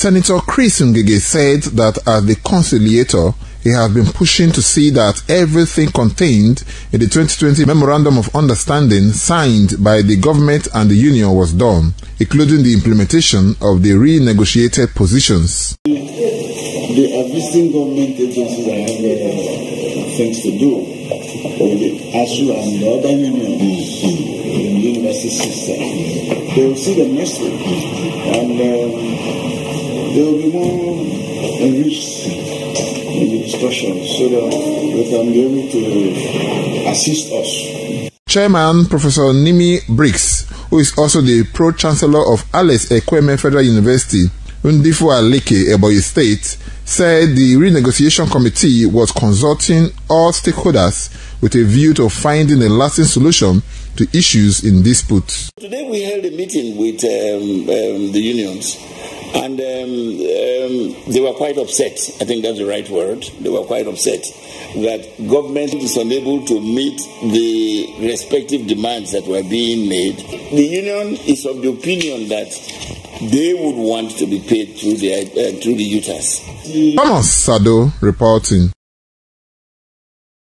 Senator Chris Ngige said that as the conciliator, he has been pushing to see that everything contained in the 2020 Memorandum of Understanding signed by the government and the union was done, including the implementation of the renegotiated positions. The existing government agencies have things to do with ASUU and the other unions in the university system. They will see the message and um, they will be more enriched in the discussion so that they can be able to assist us. Chairman Professor Nimi Briggs, who is also the Pro Chancellor of Alex Ekwueme Federal University, Ndufu-Alike, Ebonyi State, said the renegotiation committee was consulting all stakeholders with a view to finding a lasting solution to issues in dispute. Today we held a meeting with um, um, the unions and um, um, they were quite upset. I think that's the right word. They were quite upset that government is unable to meet the respective demands that were being made. The union is of the opinion that they would want to be paid through the uh, through the UTAS. Thomas Sado reporting.